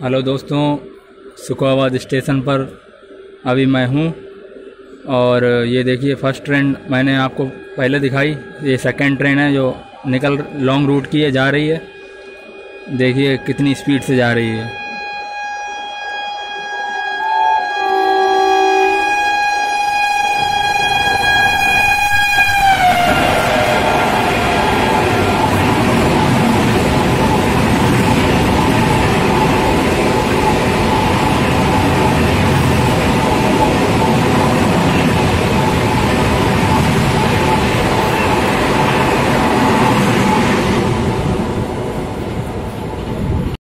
Hello दोस्तों Sukhabad station पर अभी मैं हूँ। और ये देखिए फ़र्स्ट ट्रेन मैंने आपको पहले दिखाई। ये सेकंड ट्रेन है जो निकल लॉन्ग रूट की है, जा रही है। देखिए कितनी स्पीड से जा रही है।